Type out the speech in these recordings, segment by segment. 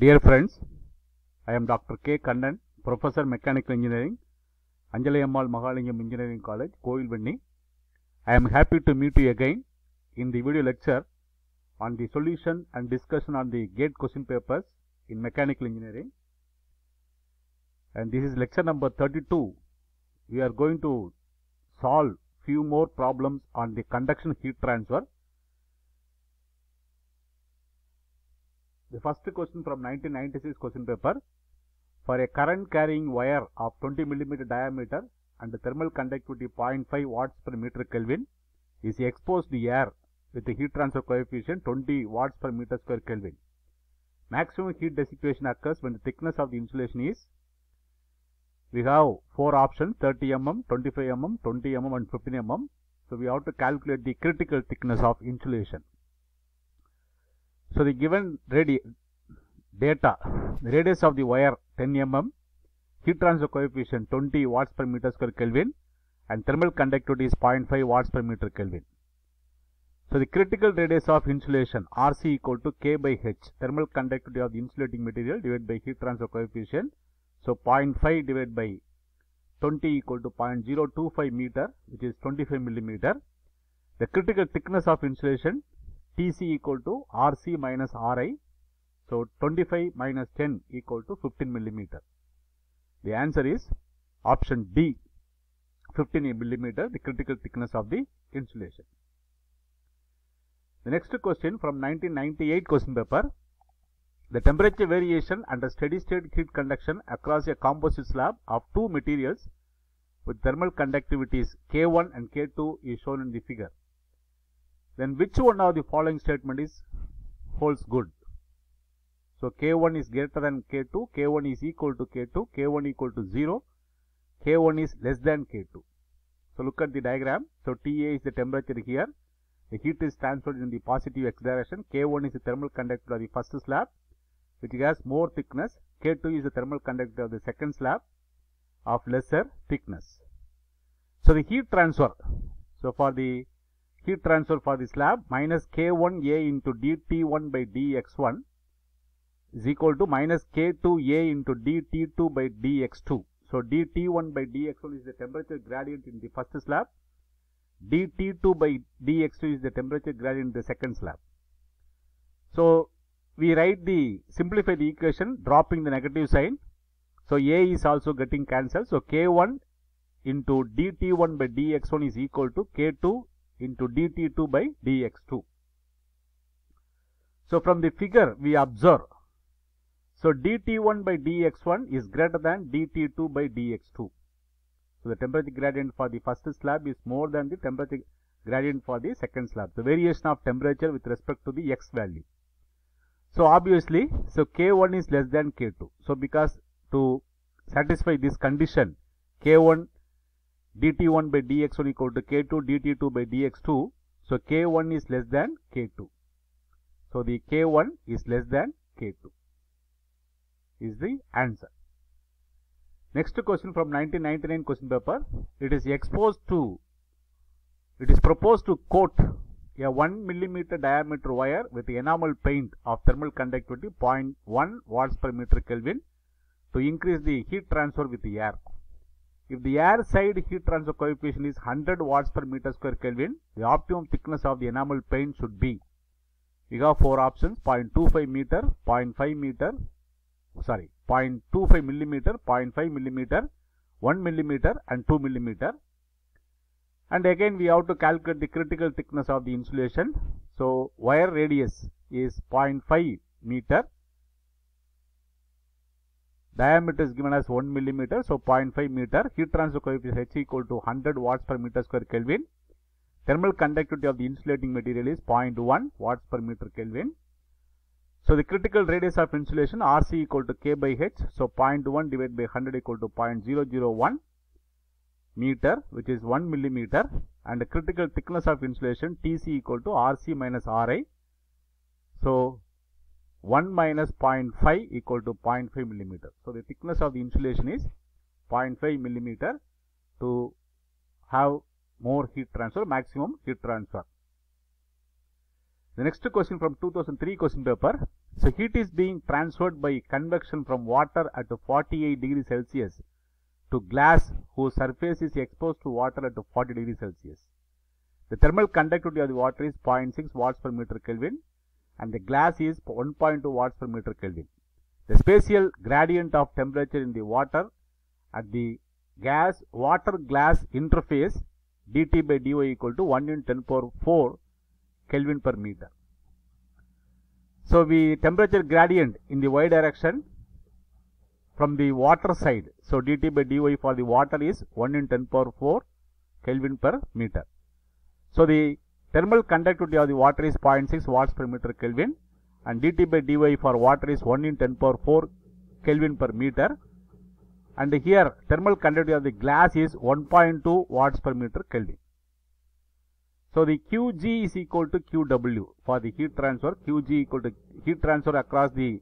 Dear friends, I am Dr. K. Kannan, Professor Mechanical Engineering, Anjalayammal Mahalingam Engineering College, Kovilvenni. I am happy to meet you again in the video lecture on the solution and discussion on the GATE question papers in mechanical engineering. And this is lecture number 32. We are going to solve few more problems on the conduction heat transfer. The first question from 1996 question paper. For a current carrying wire of 20 mm diameter and thermal conductivity 0.5 watts per meter Kelvin is exposed to air with the heat transfer coefficient 20 watts per meter square Kelvin. Maximum heat dissipation occurs when the thickness of the insulation is we have four options 30 mm, 25 mm, 20 mm and 15 mm. So we have to calculate the critical thickness of insulation. So the given radi data, the radius of the wire 10 mm, heat transfer coefficient 20 watts per meter square Kelvin and thermal conductivity is 0.5 watts per meter Kelvin. So the critical radius of insulation RC equal to K by H, thermal conductivity of the insulating material divided by heat transfer coefficient. So 0.5 divided by 20 equal to 0.025 meter which is 25 millimeter. The critical thickness of insulation TC equal to RC minus RI. So 25 minus 10 equal to 15 millimeter. The answer is option D 15 millimeter the critical thickness of the insulation. The next question from 1998 question paper. The temperature variation under steady state heat conduction across a composite slab of two materials with thermal conductivities K1 and K2 is shown in the figure. Then which one of the following statement is holds good? So K1 is greater than K2, K1 is equal to K2, K1 equal to 0, K1 is less than K2. So look at the diagram. So TA is the temperature here. The heat is transferred in the positive x direction. K1 is the thermal conductor of the first slab which has more thickness. K2 is the thermal conductor of the second slab of lesser thickness. So the heat transfer. So for the heat transfer for the slab minus K1A into dT1 by dx1 is equal to minus K2A into dT2 by dx2. So dT1 by dx1 is the temperature gradient in the first slab. dT2 by dx2 is the temperature gradient in the second slab. So we write the simplify the equation dropping the negative sign. So A is also getting cancelled. So K1 into dt1 by dx1 is equal to K2 into dt2 by dx2. So from the figure we observe. So dt1 by dx1 is greater than dt2 by dx2. So the temperature gradient for the first slab is more than the temperature gradient for the second slab. The variation of temperature with respect to the x value. So obviously, so K1 is less than K2. So because to satisfy this condition, K1 dt1 by dx1 equal to K2 dt2 by dx2. So K1 is less than K2. So the K1 is less than K2 is the answer. Next question from 1999 question paper. It is exposed to, it is proposed to coat a 1 millimeter diameter wire with enamel paint of thermal conductivity 0.1 watts per meter Kelvin to increase the heat transfer with the air. If the air side heat transfer coefficient is 100 watts per meter square Kelvin, the optimum thickness of the enamel paint should be. We have four options 0.25 meter, 0.5 meter, sorry 0.25 millimeter, 0.5 millimeter, 1 millimeter and 2 millimeter. And again we have to calculate the critical thickness of the insulation. So wire radius is 0.5 meter. Diameter is given as 1 millimeter. So 0.5 meter. Heat transfer coefficient H equal to 100 watts per meter square Kelvin. Thermal conductivity of the insulating material is 0.1 watts per meter Kelvin. So the critical radius of insulation RC equal to K by H. So 0.1 divided by 100 equal to 0.001 meter which is 1 millimeter and the critical thickness of insulation TC equal to RC minus RI. So 1 minus 0.5 equal to 0.5 millimeter. So the thickness of the insulation is 0.5 millimeter to have more heat transfer, maximum heat transfer. The next question from 2003 question paper. So heat is being transferred by convection from water at 48 degrees Celsius to glass whose surface is exposed to water at 40 degrees Celsius. The thermal conductivity of the water is 0.6 watts per meter Kelvin and the glass is 1.2 watts per meter Kelvin. The spatial gradient of temperature in the water at the gas water glass interface dt by dy equal to 1 in 10 power 4 Kelvin per meter. So, the temperature gradient in the y direction from the water side. So, dt by dy for the water is 1 in 10 power 4 Kelvin per meter. So, the thermal conductivity of the water is 0.6 watts per meter Kelvin and dt by dy for water is 1 in 10 power 4 Kelvin per meter and here thermal conductivity of the glass is 1.2 watts per meter Kelvin. So, the Qg is equal to Qw for the heat transfer, Qg equal to heat transfer across the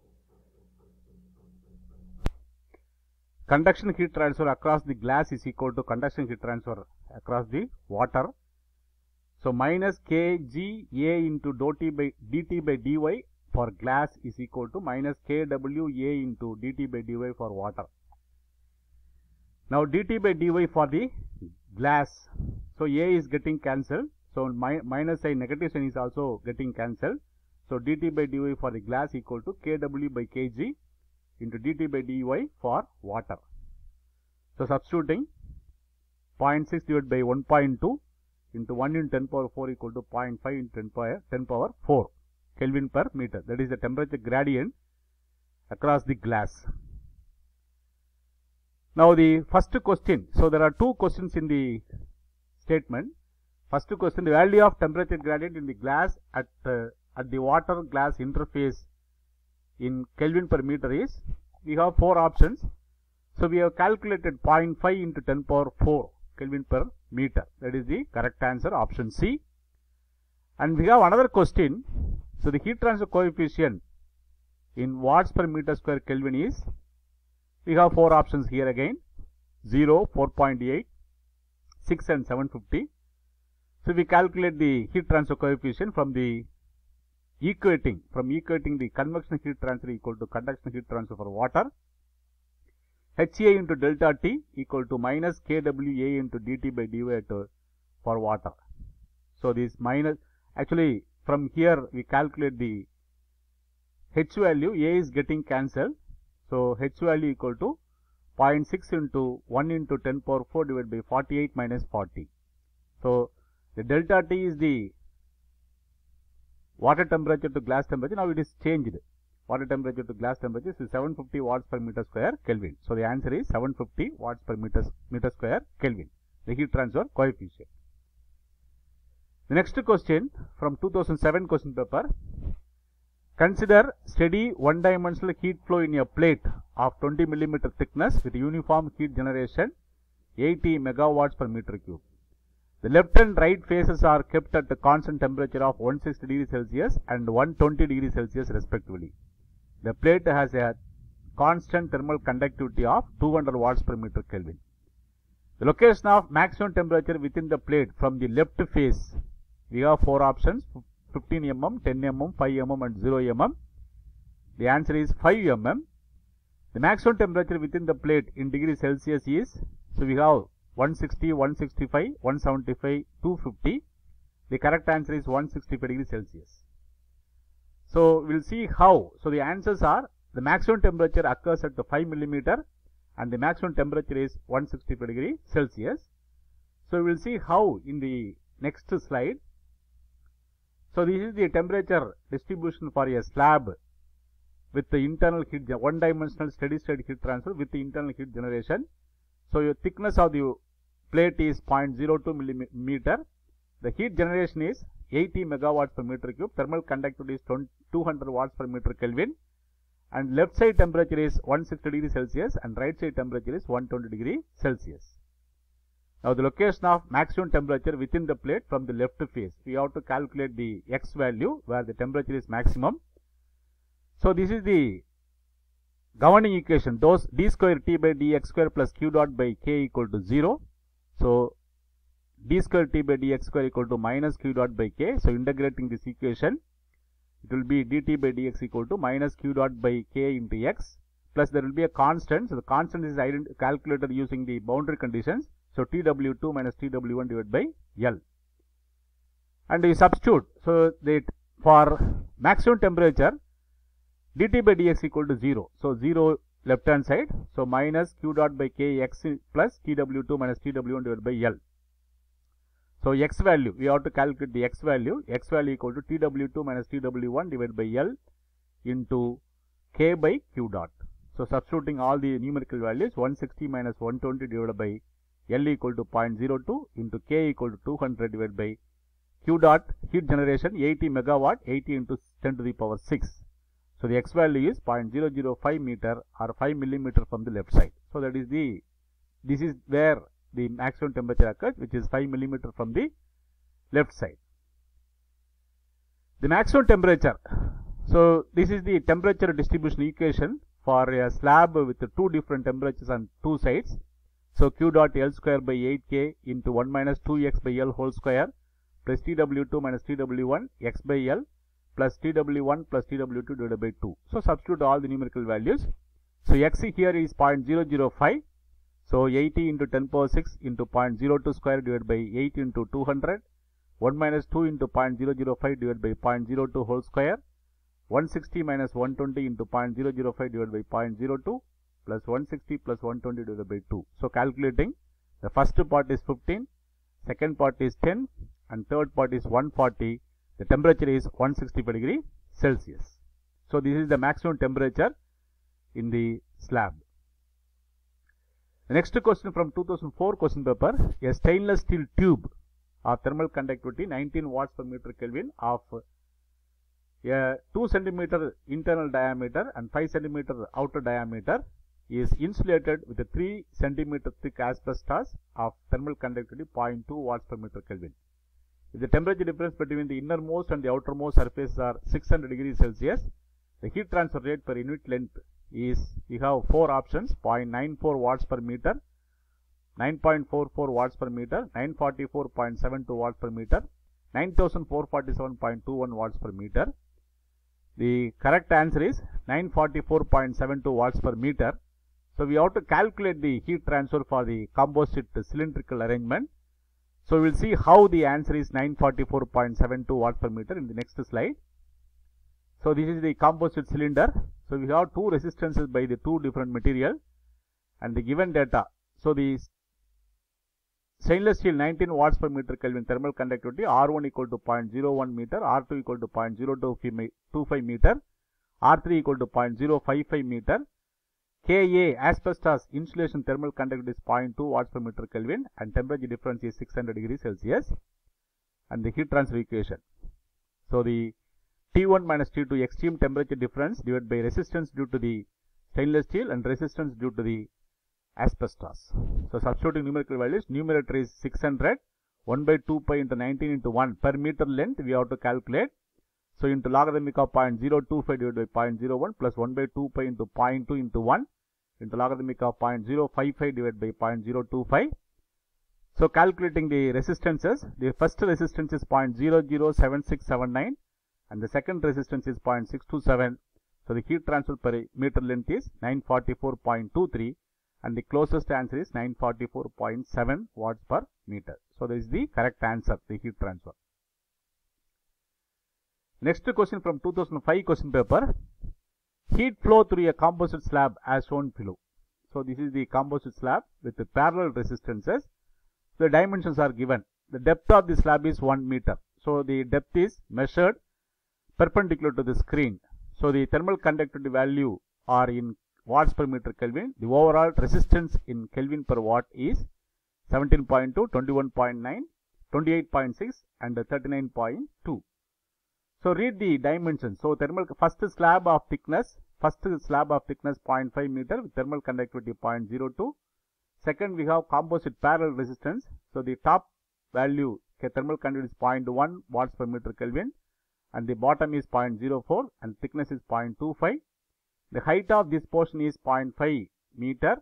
conduction heat transfer across the glass is equal to conduction heat transfer across the water. So, minus Kg A into dou by dt by dy for glass is equal to minus Kw A into dt by dy for water. Now, dt by dy for the glass. So, A is getting cancelled. So, mi minus sign negative sign is also getting cancelled. So, dt by dy for the glass equal to Kw by Kg into dt by dy for water. So, substituting 0.6 divided by 1.2 into 1 in 10 power 4 equal to 0.5 in 10 power, 10 power 4 Kelvin per meter. That is the temperature gradient across the glass. Now, the first question. So, there are two questions in the statement. First question, the value of temperature gradient in the glass at, uh, at the water glass interface in Kelvin per meter is, we have four options. So, we have calculated 0.5 into 10 power 4 Kelvin per meter. That is the correct answer, option C. And we have another question. So, the heat transfer coefficient in watts per meter square Kelvin is, we have four options here again, 0, 4.8, 6 and 750. So, we calculate the heat transfer coefficient from the equating, from equating the convection heat transfer equal to conduction heat transfer for water. HA into delta T equal to minus KWA into dt by dy to, uh, for water. So, this minus, actually from here we calculate the H value, A is getting cancelled. So, H value equal to 0.6 into 1 into 10 power 4 divided by 48 minus 40. So, the delta T is the water temperature to glass temperature. Now, it is changed. Water temperature to glass temperature is 750 watts per meter square Kelvin. So, the answer is 750 watts per meter, meter square Kelvin. The heat transfer coefficient. The next question from 2007 question paper. Consider steady one dimensional heat flow in a plate of 20 millimeter thickness with uniform heat generation 80 megawatts per meter cube. The left and right faces are kept at a constant temperature of 160 degrees Celsius and 120 degrees Celsius respectively. The plate has a constant thermal conductivity of 200 watts per meter Kelvin. The location of maximum temperature within the plate from the left face, we have four options 15 mm, 10 mm, 5 mm and 0 mm. The answer is 5 mm. The maximum temperature within the plate in degrees Celsius is, so we have 160, 165, 175, 250. The correct answer is 165 degrees Celsius. So, we will see how. So, the answers are the maximum temperature occurs at the 5 millimeter and the maximum temperature is 165 degree Celsius. So, we will see how in the next slide. So, this is the temperature distribution for a slab with the internal heat, one dimensional steady state heat transfer with the internal heat generation. So, your thickness of the plate is 0.02 millimeter. The heat generation is 80 megawatts per meter cube. Thermal conductivity is 200 watts per meter Kelvin. And left side temperature is 160 degree Celsius and right side temperature is 120 degree Celsius. Now, the location of maximum temperature within the plate from the left face. We have to calculate the x value where the temperature is maximum. So, this is the governing equation Those d square t by dx square plus q dot by k equal to 0. So, d square t by dx square equal to minus q dot by k. So, integrating this equation it will be dt by dx equal to minus q dot by k into x plus there will be a constant. So the constant is calculated using the boundary conditions. So TW2 minus TW1 divided by L. And you substitute. So that for maximum temperature dt by dx equal to 0. So 0 left hand side. So minus q dot by k x plus TW2 minus TW1 divided by L. So x value, we have to calculate the x value. x value equal to TW2 minus TW1 divided by L into k by q dot. So substituting all the numerical values 160 minus 120 divided by L equal to 0.02 into K equal to 200 divided by Q dot heat generation 80 megawatt 80 into 10 to the power 6. So the X value is 0.005 meter or 5 millimeter from the left side. So that is the this is where the maximum temperature occurs which is 5 millimeter from the left side. The maximum temperature. So this is the temperature distribution equation for a slab with two different temperatures on two sides. So Q dot L square by 8K into 1 minus 2x by L whole square plus TW2 minus TW1 x by L plus TW1 plus TW2 divided by 2. So substitute all the numerical values. So x here is 0.005. So 80 into 10 power 6 into 0.02 square divided by 8 into 200. 1 minus 2 into 0.005 divided by 0.02 whole square 160 minus 120 into 0.005 divided by 0.02 plus 160 plus 120 divided by 2. So calculating the first part is 15, second part is 10 and third part is 140. The temperature is 165 degree Celsius. So this is the maximum temperature in the slab. The next question from 2004 question paper, a stainless steel tube of thermal conductivity 19 watts per meter Kelvin of a 2 centimeter internal diameter and 5 centimeter outer diameter is insulated with a 3 centimeter thick asbestos of thermal conductivity 0.2 watts per meter Kelvin. If the temperature difference between the innermost and the outermost surfaces are 600 degrees Celsius, the heat transfer rate per unit length is, we have 4 options, 0.94 watts per meter, 9.44 watts per meter, 944.72 watts per meter, 9447.21 watts per meter, the correct answer is 944.72 watts per meter. So we have to calculate the heat transfer for the composite cylindrical arrangement. So we will see how the answer is 944.72 watts per meter in the next slide. So this is the composite cylinder. So we have two resistances by the two different material and the given data. So the Stainless steel 19 watts per meter Kelvin thermal conductivity R1 equal to 0.01 meter, R2 equal to 0.025 meter, R3 equal to 0.055 meter. Ka asbestos insulation thermal conductivity is 0.2 watts per meter Kelvin and temperature difference is 600 degrees Celsius and the heat transfer equation. So the T1 minus T2 extreme temperature difference divided by resistance due to the stainless steel and resistance due to the asbestos. So substituting numerical values, numerator is 600, 1 by 2 pi into 19 into 1 per meter length we have to calculate. So into logarithmic of 0.025 divided by 0.01 plus 1 by 2 pi into 0.2 into 1 into logarithmic of 0.055 divided by 0.025. So calculating the resistances, the first resistance is 0.007679 and the second resistance is 0.627. So the heat transfer per meter length is 944.23 and the closest answer is 944.7 watts per meter. So this is the correct answer, the heat transfer. Next question from 2005 question paper. Heat flow through a composite slab as shown below. So this is the composite slab with the parallel resistances. The dimensions are given. The depth of the slab is 1 meter. So the depth is measured perpendicular to the screen. So the thermal conductivity value are in watts per meter Kelvin. The overall resistance in Kelvin per watt is 17.2, 21.9, 28.6 and 39.2. So read the dimensions. So thermal first slab of thickness, first slab of thickness 0.5 meter with thermal conductivity 0.02. Second we have composite parallel resistance. So the top value thermal conductivity is 0.1 watts per meter Kelvin and the bottom is 0.04 and thickness is 0.25 the height of this portion is 0.5 meter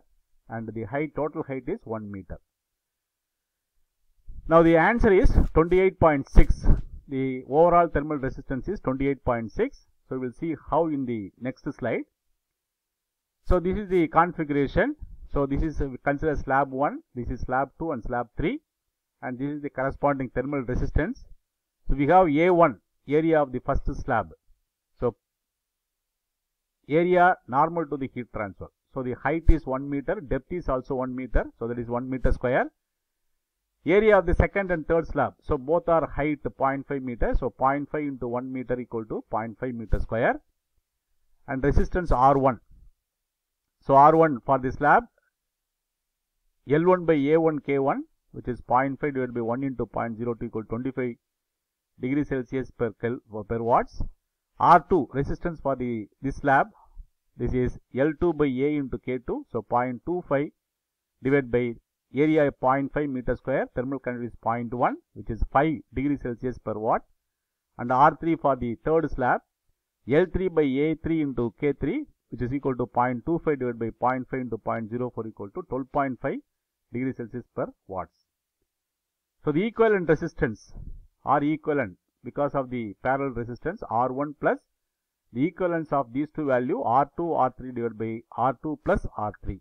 and the height total height is 1 meter. Now the answer is 28.6. the overall thermal resistance is 28.6. So, we will see how in the next slide. So, this is the configuration. So, this is uh, consider slab 1, this is slab 2 and slab 3 and this is the corresponding thermal resistance. So, we have A1 area of the first slab. So, area normal to the heat transfer. So, the height is 1 meter, depth is also 1 meter. So, that is 1 meter square. Area of the second and third slab. So, both are height 0.5 meter. So, 0.5 into 1 meter equal to 0.5 meter square. And resistance R1. So, R1 for the slab L1 by A1 K1 which is 0.5 divided by 1 into 0.02 equal to 25 degree Celsius per, per watts. R2 resistance for the this slab this is L2 by A into K2 so 0.25 divided by area 0.5 meter square. Thermal conductivity is 0.1 which is 5 degree Celsius per watt. And R3 for the third slab. L3 by A3 into K3 which is equal to 0.25 divided by 0.5 into 0.04 equal to 12.5 degree Celsius per watts. So, the equivalent resistance are equivalent because of the parallel resistance R1 plus the equivalence of these two value R2 R3 divided by R2 plus R3.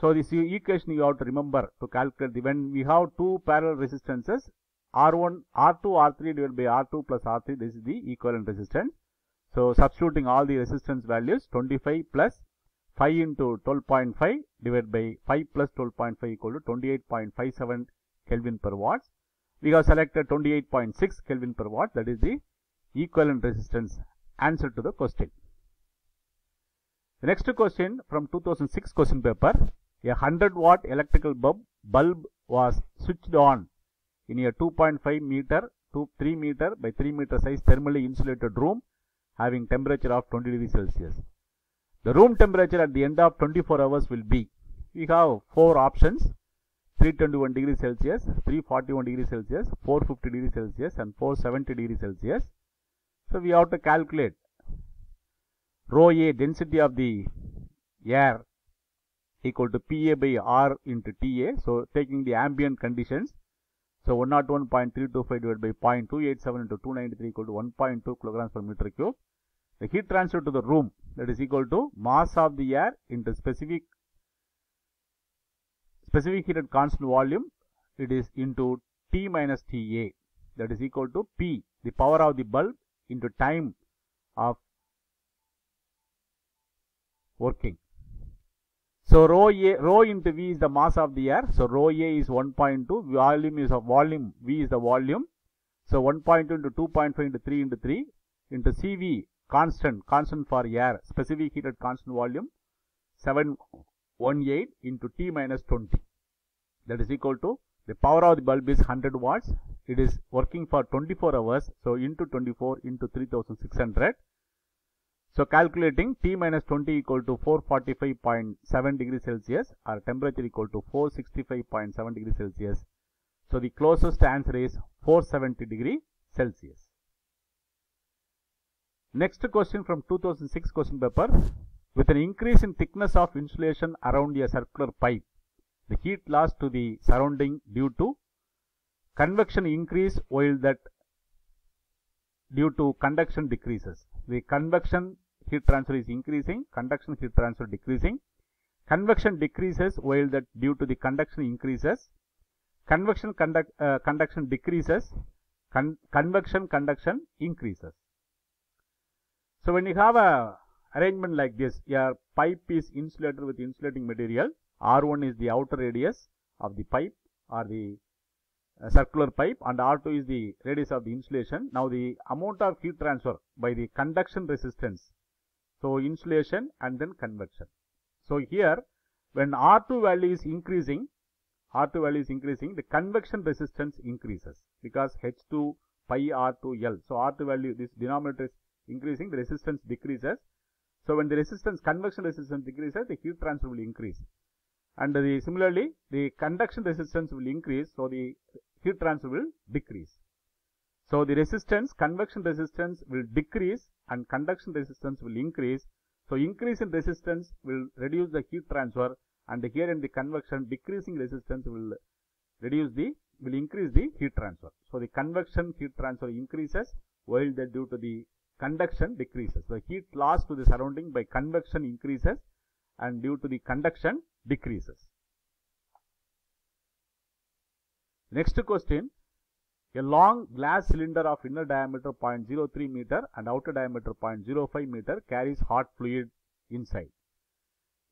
So, this equation you have to remember to calculate the when we have two parallel resistances R1 R2 R3 divided by R2 plus R3 this is the equivalent resistance. So, substituting all the resistance values 25 plus 5 into 12.5 divided by 5 plus 12.5 equal to 28.57 Kelvin per watt. We have selected 28.6 Kelvin per watt that is the equivalent resistance answer to the question. The next question from 2006 question paper a 100 watt electrical bulb, bulb was switched on in a 2.5 meter to 3 meter by 3 meter size thermally insulated room having temperature of 20 degrees Celsius. The room temperature at the end of 24 hours will be we have four options 321 degrees Celsius, 341 degrees Celsius, 450 degrees Celsius and 470 degrees Celsius. So, we have to calculate rho A density of the air equal to Pa by R into Ta. So, taking the ambient conditions. So, 101.325 divided by 0.287 into 293 equal to 1.2 kilograms per meter cube. The heat transfer to the room that is equal to mass of the air into specific specific heated constant volume it is into T minus TA that is equal to P the power of the bulb into time of working. So rho A rho into V is the mass of the air. So rho A is 1.2 volume is a volume V is the volume. So 1.2 into 2.5 into 3 into 3 into CV constant constant for air specific heated constant volume 718 into T minus 20 that is equal to the power of the bulb is 100 watts. It is working for 24 hours. So into 24 into 3600 so calculating T minus 20 equal to 445.7 degrees Celsius. Or temperature equal to 465.7 degrees Celsius. So the closest answer is 470 degree Celsius. Next question from 2006 question paper. With an increase in thickness of insulation around a circular pipe, the heat loss to the surrounding due to convection increase while that due to conduction decreases. The convection heat transfer is increasing, conduction heat transfer decreasing. Convection decreases while that due to the conduction increases. Convection conduct, uh, conduction decreases, con convection conduction increases. So when you have a arrangement like this, your pipe is insulated with insulating material. R1 is the outer radius of the pipe or the uh, circular pipe and R2 is the radius of the insulation. Now the amount of heat transfer by the conduction resistance. So insulation and then convection. So here when R2 value is increasing, R2 value is increasing, the convection resistance increases because H2 pi R2L. So R2 value, this denominator is increasing, the resistance decreases. So when the resistance, convection resistance decreases, the heat transfer will increase. And the, similarly, the conduction resistance will increase, so the heat transfer will decrease. So the resistance, convection resistance will decrease and conduction resistance will increase. So increase in resistance will reduce the heat transfer and here in the convection decreasing resistance will reduce the will increase the heat transfer. So the convection heat transfer increases while the due to the conduction decreases. The heat loss to the surrounding by convection increases and due to the conduction decreases. Next question. A long glass cylinder of inner diameter 0.03 meter and outer diameter 0.05 meter carries hot fluid inside.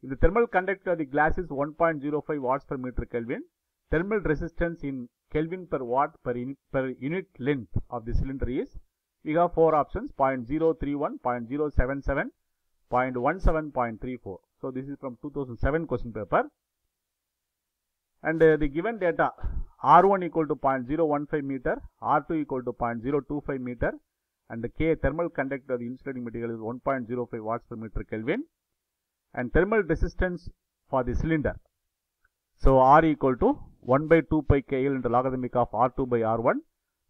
If the thermal conductivity of the glass is 1.05 watts per meter Kelvin, thermal resistance in Kelvin per watt per unit, per unit length of the cylinder is, we have four options 0.031, 0.077, 0.17, 0.34. So this is from 2007 question paper. And uh, the given data R1 equal to 0.015 meter, R2 equal to 0.025 meter and the K thermal conductivity of the insulating material is 1.05 watts per meter Kelvin and thermal resistance for the cylinder. So R equal to 1 by 2 pi KL into logarithmic of R2 by R1.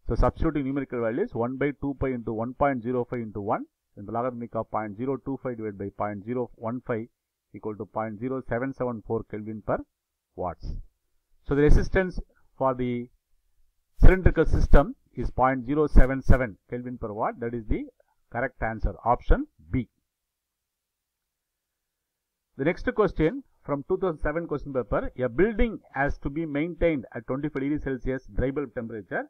So substituting numerical values 1 by 2 pi into 1.05 into 1 into logarithmic of 0.025 divided by 0.015 equal to 0.0774 Kelvin per watts. So the resistance for the cylindrical system is 0.077 Kelvin per watt. That is the correct answer. Option B. The next question from 2007 question paper. A building has to be maintained at 25 degrees Celsius dry bulb temperature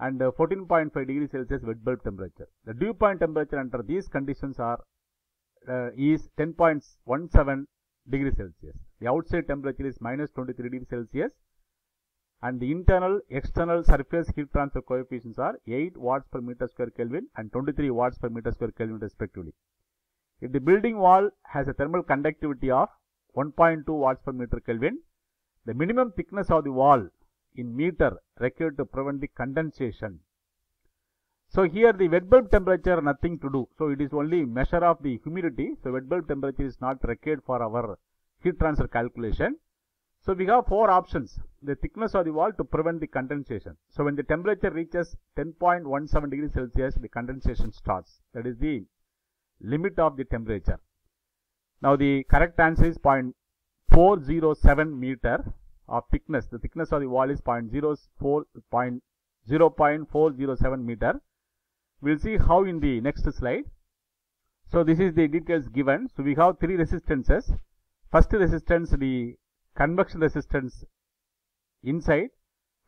and 14.5 degrees Celsius wet bulb temperature. The dew point temperature under these conditions are uh, is 10.17 degrees Celsius. The outside temperature is minus 23 degrees Celsius and the internal external surface heat transfer coefficients are 8 watts per meter square Kelvin and 23 watts per meter square Kelvin respectively. If the building wall has a thermal conductivity of 1.2 watts per meter Kelvin, the minimum thickness of the wall in meter required to prevent the condensation. So here the wet bulb temperature nothing to do. So it is only measure of the humidity. So wet bulb temperature is not required for our heat transfer calculation. So we have four options. The thickness of the wall to prevent the condensation. So when the temperature reaches 10.17 degrees Celsius, the condensation starts. That is the limit of the temperature. Now the correct answer is 0.407 meter of thickness. The thickness of the wall is 0.04, 0.407 meter. We'll see how in the next slide. So this is the details given. So we have three resistances. First resistance, the convection resistance inside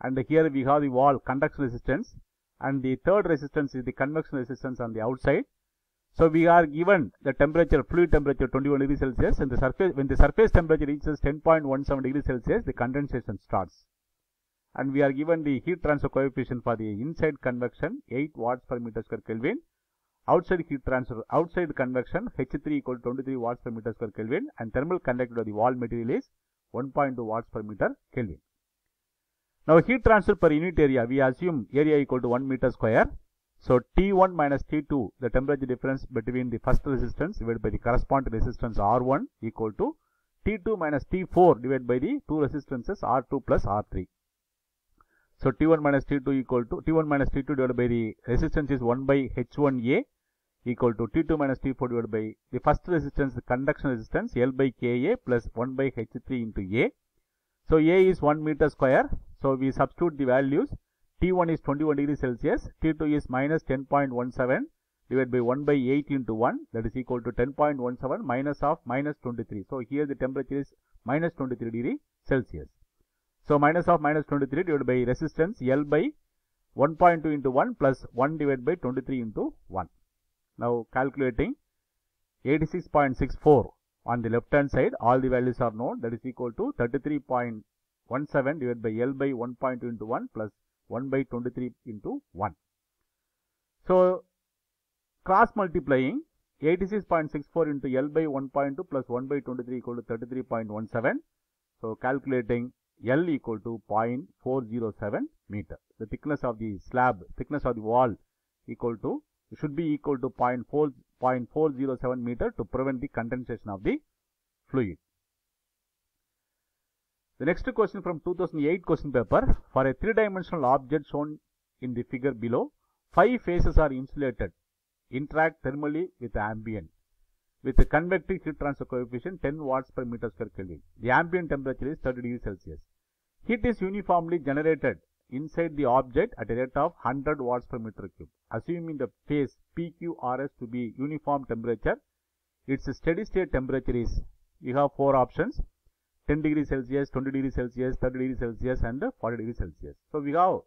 and here we have the wall conduction resistance and the third resistance is the convection resistance on the outside. So we are given the temperature, fluid temperature 21 degrees Celsius and the surface, when the surface temperature reaches 10.17 degrees Celsius, the condensation starts. And we are given the heat transfer coefficient for the inside convection 8 watts per meter square Kelvin. Outside heat transfer, outside convection H3 equal to 23 watts per meter square Kelvin and thermal conductivity of the wall material is 1.2 watts per meter Kelvin. Now heat transfer per unit area, we assume area equal to 1 meter square. So T1 minus T2, the temperature difference between the first resistance divided by the corresponding resistance R1 equal to T2 minus T4 divided by the two resistances R2 plus R3. So T1 minus T2 equal to T1 minus T2 divided by the resistance is 1 by H1A equal to T2 minus T4 divided by the first resistance, the conduction resistance L by Ka plus 1 by H3 into A. So A is 1 meter square. So we substitute the values. T1 is 21 degrees Celsius. T2 is minus 10.17 divided by 1 by 8 into 1 that is equal to 10.17 minus of minus 23. So here the temperature is minus 23 degree Celsius. So minus of minus 23 divided by resistance L by 1.2 into 1 plus 1 divided by 23 into 1. Now calculating 86.64 on the left hand side all the values are known that is equal to 33.17 divided by L by 1.2 into 1 plus 1 by 23 into 1. So cross multiplying 86.64 into L by 1.2 plus 1 by 23 equal to 33.17. So calculating L equal to 0.407 meter. The thickness of the slab, thickness of the wall equal to should be equal to 0.4, 0.407 meter to prevent the condensation of the fluid. The next question from 2008 question paper. For a three-dimensional object shown in the figure below, five faces are insulated, interact thermally with the ambient with a convective heat transfer coefficient 10 watts per meter square Kelvin. The ambient temperature is 30 degrees Celsius. Heat is uniformly generated inside the object at a rate of 100 watts per meter cube. Assuming the phase PQRS to be uniform temperature, its steady state temperature is, you have four options, 10 degree Celsius, 20 degree Celsius, 30 degree Celsius and 40 degree Celsius. So, we have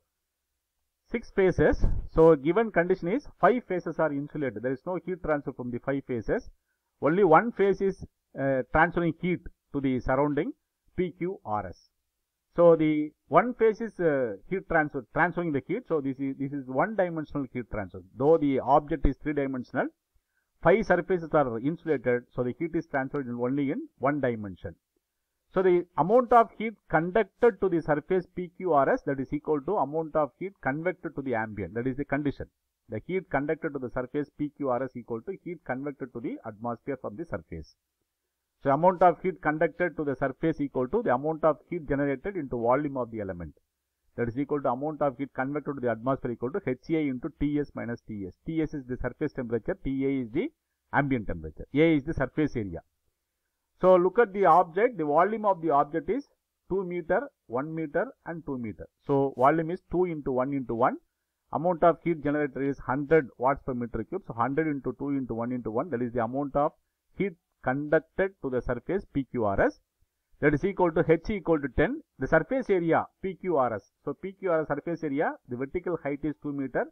six phases. So, given condition is five phases are insulated. There is no heat transfer from the five phases. Only one phase is uh, transferring heat to the surrounding PQRS. So, the one phase is uh, heat transfer, transferring the heat. So, this is, this is one dimensional heat transfer. Though the object is three dimensional, five surfaces are insulated. So, the heat is transferred in only in one dimension. So, the amount of heat conducted to the surface PQRS that is equal to amount of heat convected to the ambient that is the condition. The heat conducted to the surface PQRS equal to heat convected to the atmosphere from the surface. So, amount of heat conducted to the surface equal to the amount of heat generated into volume of the element. That is equal to amount of heat convected to the atmosphere equal to HA into Ts minus Ts. Ts is the surface temperature, Ta is the ambient temperature, A is the surface area. So, look at the object, the volume of the object is 2 meter, 1 meter and 2 meter. So, volume is 2 into 1 into 1. Amount of heat generated is 100 watts per meter cube. So, 100 into 2 into 1 into 1 that is the amount of heat conducted to the surface PQRS that is equal to H equal to 10. The surface area PQRS. So, PQRS surface area, the vertical height is 2 meter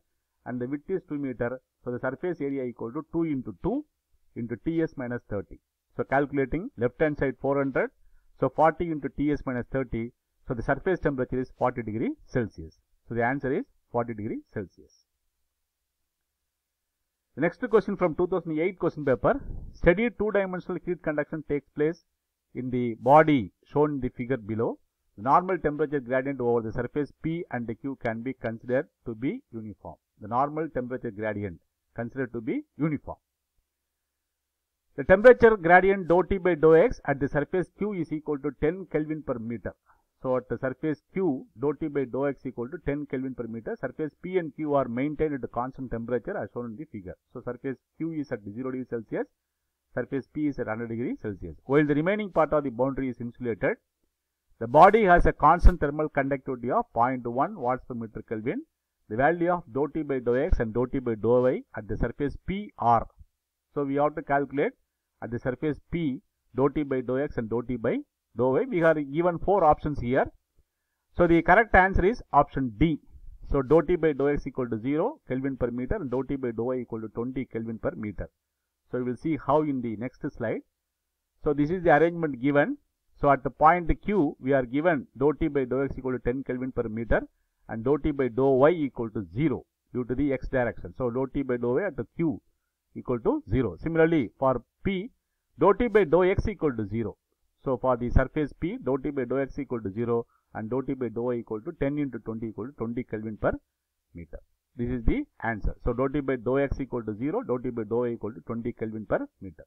and the width is 2 meter. So, the surface area equal to 2 into 2 into Ts minus 30. So, calculating left hand side 400. So, 40 into Ts minus 30. So, the surface temperature is 40 degree Celsius. So, the answer is 40 degree Celsius. The next question from 2008 question paper. Steady two-dimensional heat conduction takes place in the body shown in the figure below. The normal temperature gradient over the surface P and Q can be considered to be uniform. The normal temperature gradient considered to be uniform. The temperature gradient dou T by dou X at the surface Q is equal to 10 Kelvin per meter. So, at the surface Q, dou T by dou X equal to 10 Kelvin per meter. Surface P and Q are maintained at a constant temperature as shown in the figure. So, surface Q is at 0 degree Celsius, surface P is at 100 degree Celsius. While the remaining part of the boundary is insulated, the body has a constant thermal conductivity of 0.1 watts per meter Kelvin. The value of dou T by dou X and dou T by dou Y at the surface P are. So, we have to calculate at the surface P dou T by dou X and dou T by dou Y. We are given four options here. So, the correct answer is option D. So, dou T by dou X equal to 0 Kelvin per meter and dou T by dou Y equal to 20 Kelvin per meter. So, we will see how in the next slide. So, this is the arrangement given. So, at the point Q, we are given dou T by dou X equal to 10 Kelvin per meter and dou T by dou Y equal to 0 due to the X direction. So, dou T by dou Y at the Q equal to 0. Similarly, for P, dou T by dou X equal to 0. So, for the surface P, dou T by dou X equal to 0 and dou T by dou Y equal to 10 into 20 equal to 20 Kelvin per meter. This is the answer. So, dou T by dou X equal to 0, dou T by dou Y equal to 20 Kelvin per meter.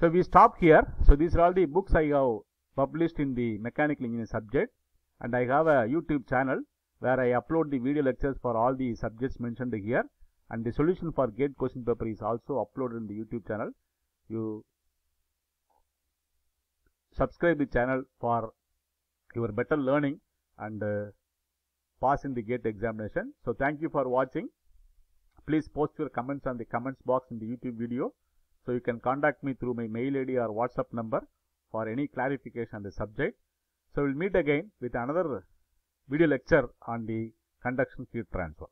So, we stop here. So, these are all the books I have published in the mechanical engineering subject and I have a YouTube channel where I upload the video lectures for all the subjects mentioned here and the solution for GATE question paper is also uploaded in the YouTube channel. You subscribe the channel for your better learning and uh, pass in the gate examination. So, thank you for watching. Please post your comments on the comments box in the YouTube video. So, you can contact me through my mail ID or WhatsApp number for any clarification on the subject. So, we will meet again with another video lecture on the conduction heat transfer.